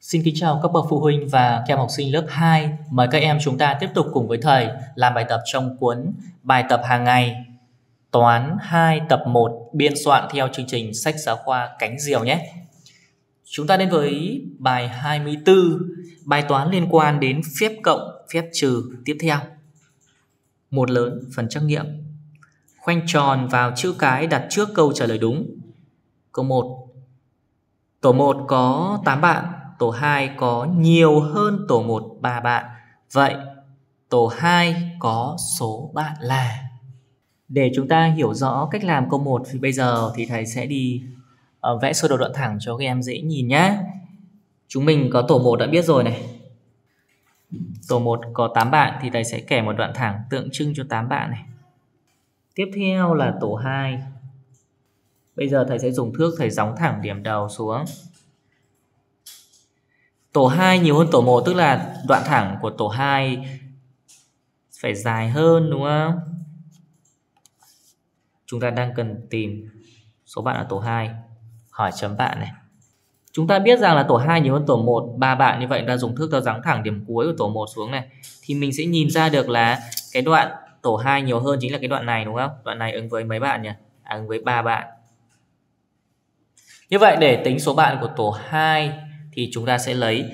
Xin kính chào các bậc phụ huynh và các em học sinh lớp 2. Mời các em chúng ta tiếp tục cùng với thầy làm bài tập trong cuốn Bài tập hàng ngày Toán 2 tập 1 biên soạn theo chương trình sách giáo khoa cánh diều nhé. Chúng ta đến với bài 24, bài toán liên quan đến phép cộng, phép trừ tiếp theo. Một lớn phần trắc nghiệm. Khoanh tròn vào chữ cái đặt trước câu trả lời đúng. Câu 1. Tổ 1 có 8 bạn, tổ 2 có nhiều hơn tổ 1 3 bạn. Vậy tổ 2 có số bạn là để chúng ta hiểu rõ cách làm câu 1 thì bây giờ thì thầy sẽ đi uh, vẽ sơ đồ đoạn thẳng cho các em dễ nhìn nhé. Chúng mình có tổ 1 đã biết rồi này. Tổ 1 có 8 bạn thì thầy sẽ kẻ một đoạn thẳng tượng trưng cho 8 bạn này. Tiếp theo là tổ 2. Bây giờ thầy sẽ dùng thước thầy gióng thẳng điểm đầu xuống. Tổ 2 nhiều hơn tổ 1 tức là đoạn thẳng của tổ 2 phải dài hơn đúng không? Chúng ta đang cần tìm số bạn ở tổ 2. Hỏi chấm bạn này. Chúng ta biết rằng là tổ 2 nhiều hơn tổ 1, ba bạn như vậy ta dùng thước ta giáng thẳng điểm cuối của tổ 1 xuống này thì mình sẽ nhìn ra được là cái đoạn tổ 2 nhiều hơn chính là cái đoạn này đúng không? Đoạn này ứng với mấy bạn nhỉ? À, ứng với ba bạn. Như vậy để tính số bạn của tổ 2 thì chúng ta sẽ lấy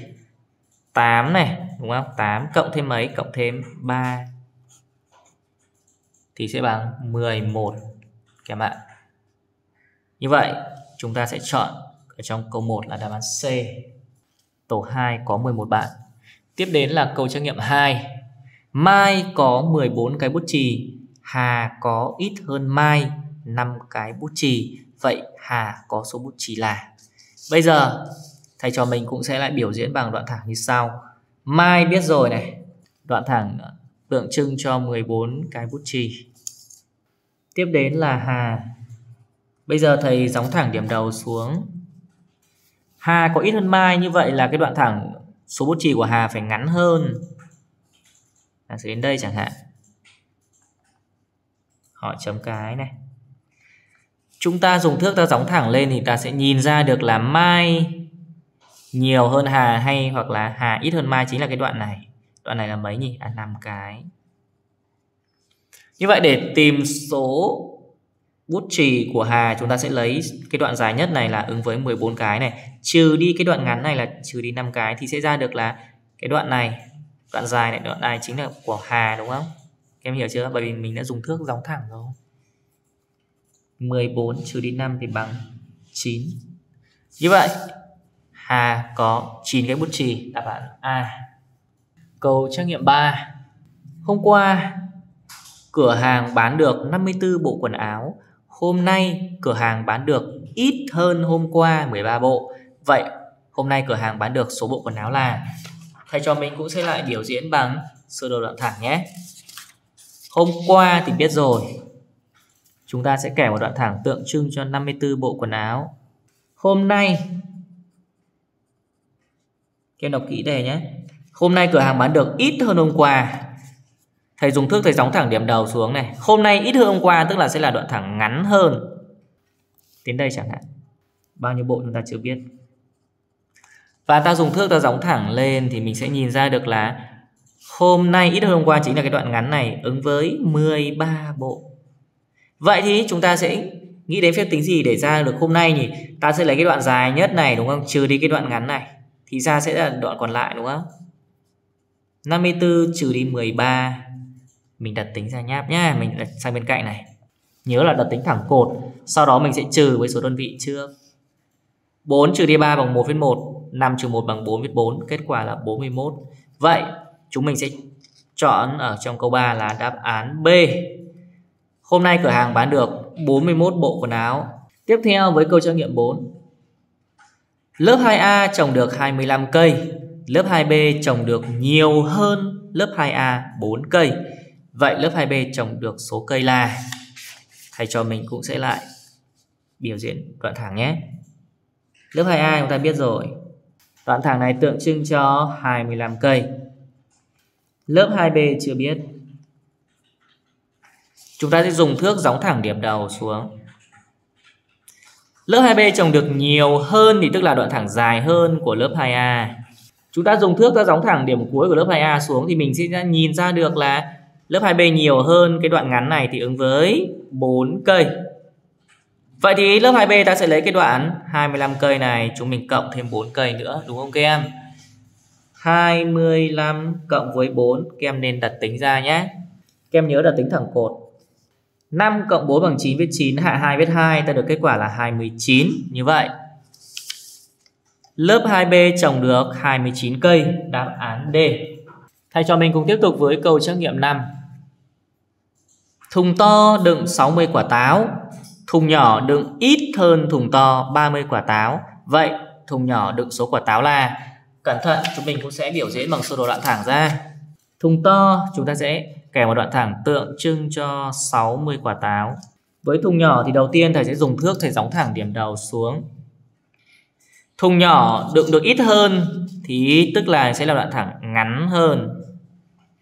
8 này, đúng không? 8 cộng thêm mấy? Cộng thêm 3 thì sẽ bằng 11 các bạn. Như vậy, chúng ta sẽ chọn ở trong câu 1 là đáp án C. Tổ 2 có 11 bạn. Tiếp đến là câu trắc nghiệm 2. Mai có 14 cái bút chì, Hà có ít hơn Mai 5 cái bút chì. Vậy Hà có số bút chì là? Bây giờ thầy trò mình cũng sẽ lại biểu diễn bằng đoạn thẳng như sau. Mai biết rồi này. Đoạn thẳng tượng trưng cho 14 cái bút chì. Tiếp đến là Hà. Bây giờ thầy gióng thẳng điểm đầu xuống. Hà có ít hơn Mai, như vậy là cái đoạn thẳng số bút chì của Hà phải ngắn hơn. Là sẽ đến đây chẳng hạn. họ chấm cái này. Chúng ta dùng thước ta gióng thẳng lên thì ta sẽ nhìn ra được là Mai nhiều hơn Hà hay hoặc là Hà ít hơn Mai chính là cái đoạn này. Đoạn này là mấy nhỉ? À 5 cái. Như vậy để tìm số bút chì của Hà, chúng ta sẽ lấy cái đoạn dài nhất này là ứng với 14 cái này trừ đi cái đoạn ngắn này là trừ đi 5 cái thì sẽ ra được là cái đoạn này, đoạn dài này, đoạn này chính là của Hà, đúng không em hiểu chưa bởi vì mình đã dùng thước gióng thẳng rồi 14 trừ đi 5 thì bằng 9 như vậy Hà có 9 cái bút chì đáp án A câu trắc nghiệm 3 hôm qua, cửa hàng bán được 54 bộ quần áo Hôm nay, cửa hàng bán được ít hơn hôm qua 13 bộ. Vậy, hôm nay cửa hàng bán được số bộ quần áo là Thầy cho mình cũng sẽ lại biểu diễn bằng sơ đồ đoạn thẳng nhé. Hôm qua thì biết rồi. Chúng ta sẽ kẻ một đoạn thẳng tượng trưng cho 54 bộ quần áo. Hôm nay các em đọc kỹ đề nhé. Hôm nay cửa hàng bán được ít hơn hôm qua. Thầy dùng thước thầy gióng thẳng điểm đầu xuống này. Hôm nay ít hơn hôm qua, tức là sẽ là đoạn thẳng ngắn hơn. Đến đây chẳng hạn. Bao nhiêu bộ chúng ta chưa biết. Và ta dùng thước ta gióng thẳng lên Thì mình sẽ nhìn ra được là Hôm nay ít hơn hôm qua chính là cái đoạn ngắn này Ứng với 13 bộ. Vậy thì chúng ta sẽ nghĩ đến phép tính gì để ra được hôm nay nhỉ? Ta sẽ lấy cái đoạn dài nhất này, đúng không? Trừ đi cái đoạn ngắn này. Thì ra sẽ là đoạn còn lại, đúng không? 54 trừ đi 13 mình đặt tính ra nháp nhá, mình đặt sang bên cạnh này. Nhớ là đặt tính thẳng cột, sau đó mình sẽ trừ với số đơn vị trước 4 trừ đi 3 bằng 1 viết 1 5 trừ 1 bằng 4 viết 4 kết quả là 41 vậy, chúng mình sẽ chọn ở trong câu 3 là đáp án B. Hôm nay cửa hàng bán được 41 bộ quần áo. Tiếp theo với câu trắc nghiệm 4 lớp 2A trồng được 25 cây. Lớp 2B trồng được nhiều hơn lớp 2A 4 cây. Vậy lớp 2B trồng được số cây là? Thầy cho mình cũng sẽ lại biểu diễn đoạn thẳng nhé. Lớp 2A chúng ta biết rồi. Đoạn thẳng này tượng trưng cho 25 cây. Lớp 2B chưa biết. Chúng ta sẽ dùng thước gióng thẳng điểm đầu xuống. Lớp 2B trồng được nhiều hơn thì tức là đoạn thẳng dài hơn của lớp 2A. Chúng ta dùng thước ra gióng thẳng điểm cuối của lớp 2A xuống thì mình sẽ nhìn ra được là lớp 2B nhiều hơn cái đoạn ngắn này thì ứng với 4 cây. Vậy thì lớp 2B ta sẽ lấy cái đoạn 25 cây này, chúng mình cộng thêm 4 cây nữa, đúng không các em? 25 cộng với 4 các em nên đặt tính ra nhé. Các em nhớ đặt tính thẳng cột. 5 cộng 4 bằng 9 viết 9 hạ 2 viết 2 ta được kết quả là 29. Như vậy lớp 2B trồng được 29 cây đáp án D. Thầy cho mình cùng tiếp tục với câu trắc nghiệm 5. Thùng to đựng 60 quả táo, thùng nhỏ đựng ít hơn thùng to 30 quả táo. Vậy thùng nhỏ đựng số quả táo là Cẩn thận, chúng mình cũng sẽ biểu diễn bằng sơ đồ đoạn thẳng ra. Thùng to chúng ta sẽ kèm một đoạn thẳng tượng trưng cho 60 quả táo. Với thùng nhỏ thì đầu tiên thầy sẽ dùng thước thầy gióng thẳng điểm đầu xuống. Thùng nhỏ đựng được ít hơn thì tức là sẽ là đoạn thẳng ngắn hơn.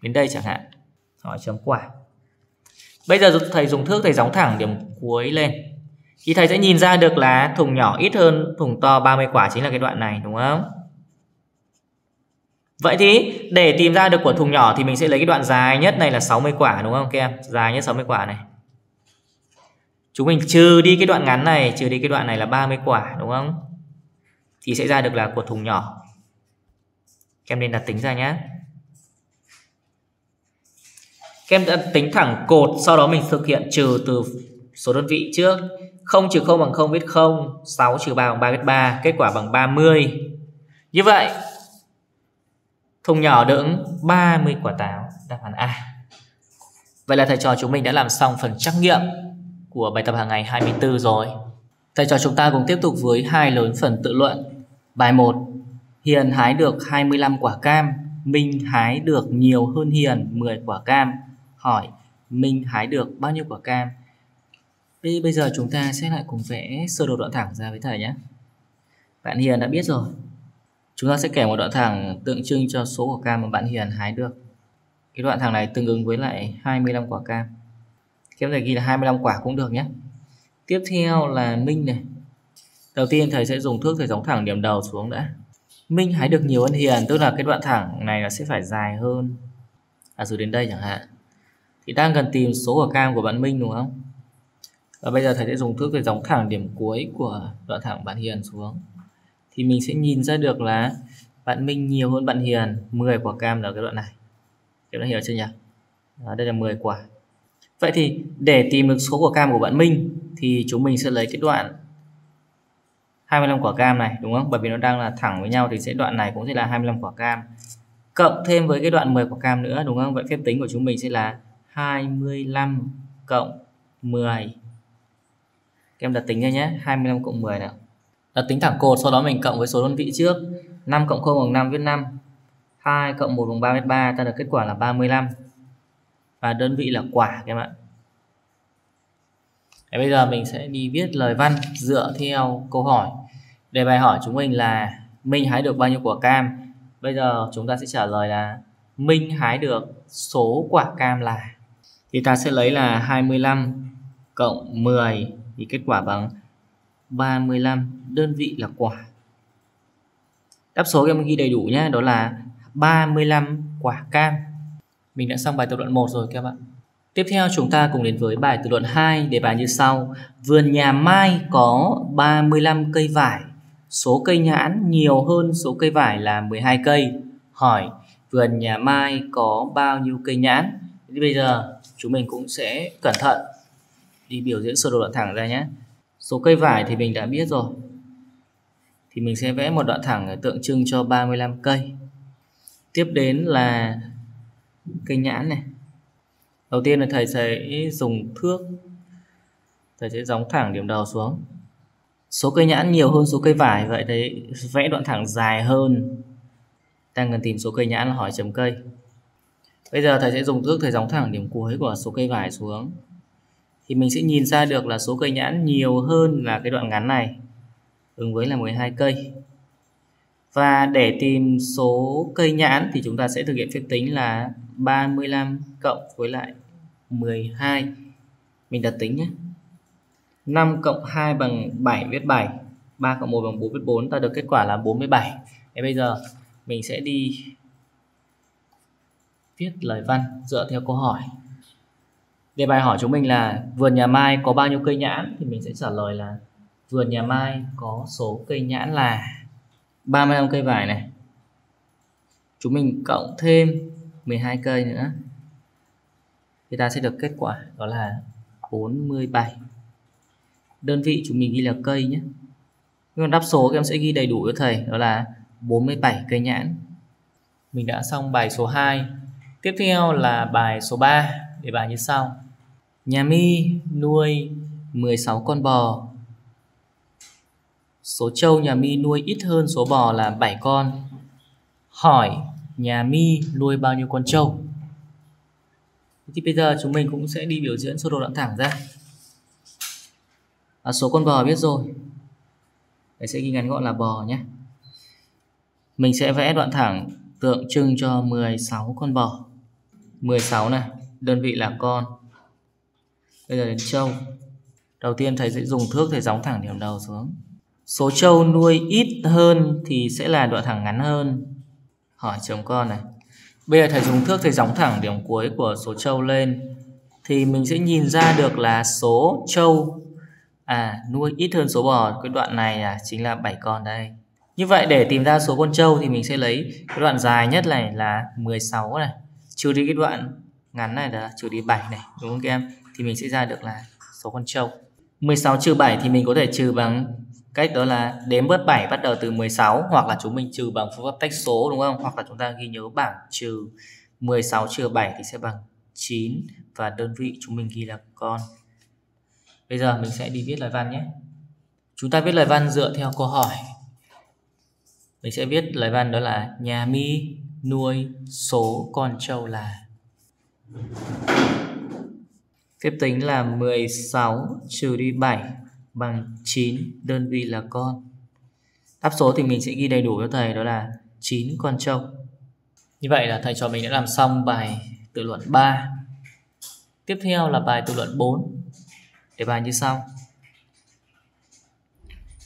Đến đây chẳng hạn. Hỏi chấm quả. Bây giờ thầy dùng thước thầy gióng thẳng điểm cuối lên. Thì thầy sẽ nhìn ra được là thùng nhỏ ít hơn thùng to 30 quả chính là cái đoạn này, đúng không? Vậy thì để tìm ra được quả thùng nhỏ thì mình sẽ lấy cái đoạn dài nhất này là 60 quả đúng không các em? Dài nhất 60 quả này. Chúng mình trừ đi cái đoạn ngắn này, trừ đi cái đoạn này là 30 quả đúng không? Thì sẽ ra được là quả thùng nhỏ. Các em nên đặt tính ra nhé. Các em đã tính thẳng cột, sau đó mình thực hiện trừ từ số đơn vị trước. 0 trừ 0 bằng 0 viết 0, 6 trừ 3 bằng 3 viết 3, kết quả bằng 30. Như vậy, Thùng nhỏ đựng 30 quả táo. Đáp án A. Vậy là thầy trò chúng mình đã làm xong phần trắc nghiệm Của bài tập hàng ngày 24 rồi. Thầy trò chúng ta cùng tiếp tục với hai lớn phần tự luận. Bài 1 Hiền hái được 25 quả cam, Minh hái được nhiều hơn Hiền 10 quả cam. Hỏi, Minh hái được bao nhiêu quả cam? Bây giờ chúng ta sẽ lại cùng vẽ sơ đồ đoạn thẳng ra với thầy nhé. Bạn Hiền đã biết rồi. Chúng ta sẽ kể một đoạn thẳng tượng trưng cho số quả cam mà bạn Hiền hái được. Cái đoạn thẳng này tương ứng với lại 25 quả cam. Các em thể ghi là 25 quả cũng được nhé. Tiếp theo là Minh này. Đầu tiên thầy sẽ dùng thước thầy giống thẳng điểm đầu xuống đã. Minh hái được nhiều hơn Hiền, tức là cái đoạn thẳng này nó sẽ phải dài hơn. À dù đến đây chẳng hạn. Thì đang cần tìm số quả cam của bạn Minh đúng không? Và bây giờ thầy sẽ dùng thước thầy giống thẳng điểm cuối của đoạn thẳng bạn Hiền xuống thì mình sẽ nhìn ra được là bạn Minh nhiều hơn bạn Hiền. 10 quả cam ở cái đoạn này. Các bạn hiểu chưa nhỉ? Đó, đây là 10 quả. Vậy thì để tìm được số quả cam của bạn Minh thì chúng mình sẽ lấy cái đoạn 25 quả cam này đúng không? Bởi vì nó đang là thẳng với nhau thì sẽ đoạn này cũng sẽ là 25 quả cam. Cộng thêm với cái đoạn 10 quả cam nữa đúng không? Vậy phép tính của chúng mình sẽ là 25 cộng 10 các em đặt tính ra nhé 25 cộng 10 nào là tính thẳng cột, sau đó mình cộng với số đơn vị trước. 5 cộng 0 bằng 5 viết 5 2 cộng 1 bằng 3 viết 3 ta được kết quả là 35 và đơn vị là quả, các em ạ. Thế bây giờ mình sẽ đi viết lời văn dựa theo câu hỏi. Đề bài hỏi chúng mình là, Minh hái được bao nhiêu quả cam? Bây giờ chúng ta sẽ trả lời là, Minh hái được số quả cam là? Thì ta sẽ lấy là 25 cộng 10 thì kết quả bằng 35 đơn vị là quả. Đáp số em ghi đầy đủ nhé, đó là 35 quả cam. Mình đã xong bài tập luận 1 rồi các bạn. Tiếp theo chúng ta cùng đến với bài tự luận 2 đề bài như sau. Vườn nhà Mai có 35 cây vải. Số cây nhãn nhiều hơn số cây vải là 12 cây. Hỏi, vườn nhà Mai có bao nhiêu cây nhãn Thì bây giờ chúng mình cũng sẽ cẩn thận đi biểu diễn sơ đồ đoạn thẳng ra nhé. Số cây vải thì mình đã biết rồi. Thì mình sẽ vẽ một đoạn thẳng tượng trưng cho 35 cây. Tiếp đến là cây nhãn này. Đầu tiên là thầy sẽ dùng thước. Thầy sẽ gióng thẳng điểm đầu xuống. Số cây nhãn nhiều hơn số cây vải, vậy đấy vẽ đoạn thẳng dài hơn. Đang cần tìm số cây nhãn là hỏi chấm cây. Bây giờ thầy sẽ dùng thước thầy gióng thẳng điểm cuối của số cây vải xuống thì mình sẽ nhìn ra được là số cây nhãn nhiều hơn là cái đoạn ngắn này, ứng với là 12 cây. Và để tìm số cây nhãn thì chúng ta sẽ thực hiện phép tính là 35 cộng với lại 12 mình đặt tính nhé. 5 cộng 2 bằng 7 viết 7 3 cộng 1 bằng 4 viết 4 ta được kết quả là 47 Thế bây giờ mình sẽ đi viết lời văn dựa theo câu hỏi. Đề bài hỏi chúng mình là, vườn nhà Mai có bao nhiêu cây nhãn? Thì mình sẽ trả lời là, vườn nhà Mai có số cây nhãn là 35 cây vải này. Chúng mình cộng thêm 12 cây nữa thì ta sẽ được kết quả đó là 47 đơn vị chúng mình ghi là cây nhé. Nhưng đáp số các em sẽ ghi đầy đủ cho thầy, đó là 47 cây nhãn. Mình đã xong bài số 2 tiếp theo là bài số 3 để bài như sau nhà mi nuôi 16 con bò. Số trâu nhà mi nuôi ít hơn số bò là 7 con. Hỏi nhà mi nuôi bao nhiêu con trâu? Thì bây giờ chúng mình cũng sẽ đi biểu diễn sơ đồ đoạn thẳng ra. À, số con bò biết rồi. Đấy sẽ ghi ngắn gọn là bò nhé. Mình sẽ vẽ đoạn thẳng tượng trưng cho 16 con bò. 16 này đơn vị là con bây giờ đến trâu đầu tiên thầy sẽ dùng thước thầy gióng thẳng điểm đầu xuống. Số trâu nuôi ít hơn thì sẽ là đoạn thẳng ngắn hơn. Hỏi chồng con này. Bây giờ thầy dùng thước thầy gióng thẳng điểm cuối của số trâu lên. Thì mình sẽ nhìn ra được là số trâu à nuôi ít hơn số bò. Cái đoạn này là chính là 7 con đây. Như vậy để tìm ra số con trâu thì mình sẽ lấy cái đoạn dài nhất này là 16 này. Trừ đi cái đoạn ngắn này là trừ đi 7 này, đúng không các em? Thì mình sẽ ra được là số con trâu 16 trừ 7 thì mình có thể trừ bằng cách đó là đếm bớt 7 bắt đầu từ 16 hoặc là chúng mình trừ bằng phương pháp tách số, đúng không? Hoặc là chúng ta ghi nhớ bảng trừ 16 trừ 7 thì sẽ bằng 9 và đơn vị chúng mình ghi là con. Bây giờ mình sẽ đi viết lời văn nhé. Chúng ta viết lời văn dựa theo câu hỏi. Mình sẽ viết lời văn đó là nhà mi nuôi số con trâu là Phép tính là 16 trừ đi 7 bằng 9 đơn vị là con. Đáp số thì mình sẽ ghi đầy đủ cho thầy, đó là 9 con trâu. Như vậy là thầy cho mình đã làm xong bài tự luận 3. Tiếp theo là bài tự luận 4. để bài như sau.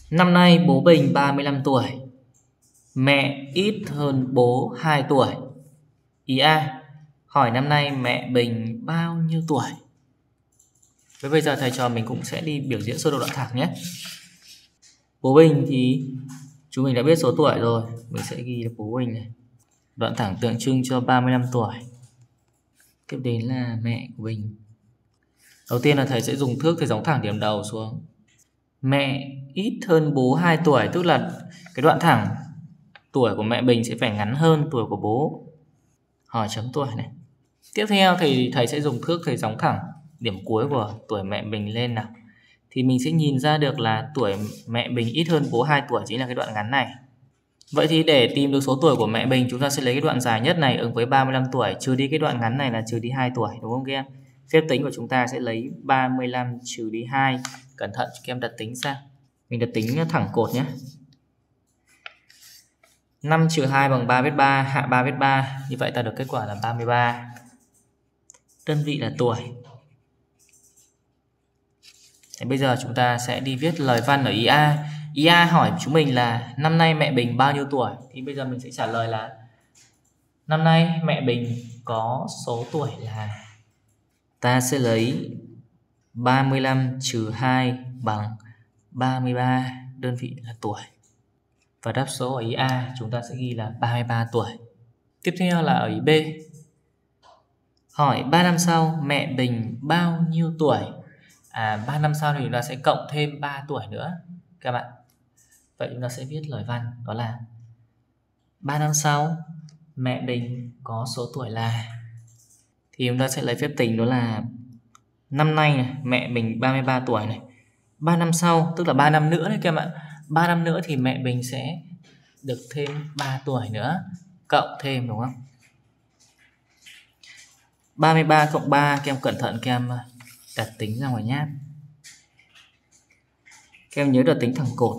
Năm nay bố Bình 35 tuổi. Mẹ ít hơn bố 2 tuổi. Ý A. Hỏi năm nay mẹ Bình bao nhiêu tuổi? Với bây giờ thầy trò mình cũng sẽ đi biểu diễn sơ đồ đoạn thẳng nhé. Bố Bình thì chúng mình đã biết số tuổi rồi. Mình sẽ ghi là bố Bình này. Đoạn thẳng tượng trưng cho 35 tuổi. Tiếp đến là mẹ của Bình. Đầu tiên là thầy sẽ dùng thước, thầy gióng thẳng điểm đầu xuống. Mẹ ít hơn bố 2 tuổi, tức là cái đoạn thẳng tuổi của mẹ Bình sẽ phải ngắn hơn tuổi của bố. Hỏi chấm tuổi này. Tiếp theo thì thầy sẽ dùng thước, thầy gióng thẳng điểm cuối của tuổi mẹ mình lên nào thì mình sẽ nhìn ra được là tuổi mẹ mình ít hơn bố 2 tuổi chính là cái đoạn ngắn này. Vậy thì để tìm được số tuổi của mẹ mình chúng ta sẽ lấy cái đoạn dài nhất này ứng với 35 tuổi trừ đi cái đoạn ngắn này là trừ đi 2 tuổi đúng không các em? Phép tính của chúng ta sẽ lấy 35 trừ đi 2. Cẩn thận các em đặt tính ra. Mình đặt tính thẳng cột nhé. 5 trừ 2 bằng 3 vết 3, hạ 3 vết 3. Như vậy ta được kết quả là 33. Đơn vị là tuổi. Thế bây giờ chúng ta sẽ đi viết lời văn ở ý A. Ý A hỏi chúng mình là, năm nay mẹ Bình bao nhiêu tuổi? Thì bây giờ mình sẽ trả lời là, năm nay mẹ Bình có số tuổi là ta sẽ lấy 35 trừ 2 bằng 33 đơn vị là tuổi. Và đáp số ở ý A chúng ta sẽ ghi là 33 tuổi. Tiếp theo là ở ý B. Hỏi 3 năm sau mẹ Bình bao nhiêu tuổi? À 3 năm sau thì chúng ta sẽ cộng thêm 3 tuổi nữa các bạn. Vậy chúng ta sẽ viết lời văn đó là 3 năm sau mẹ Bình có số tuổi là thì chúng ta sẽ lấy phép tính đó là năm nay này, mẹ mình 33 tuổi này. 3 năm sau tức là 3 năm nữa đấy các bạn. 3 năm nữa thì mẹ mình sẽ được thêm 3 tuổi nữa cộng thêm đúng không? 33 cộng 3 các em cẩn thận các em đặt tính ra ngoài nháp. Các em nhớ đặt tính thẳng cột.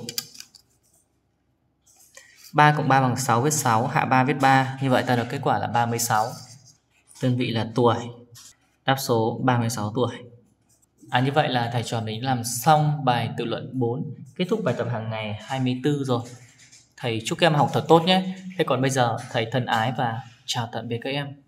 3 cộng 3 bằng 6 viết 6 hạ 3 viết 3 như vậy ta được kết quả là 36 đơn vị là tuổi. Đáp số 36 tuổi. À như vậy là thầy trò mình làm xong bài tự luận 4 Kết thúc bài tập hàng ngày 24 rồi. Thầy chúc các em học thật tốt nhé. Thế còn bây giờ, thầy thân ái và chào tạm biệt các em.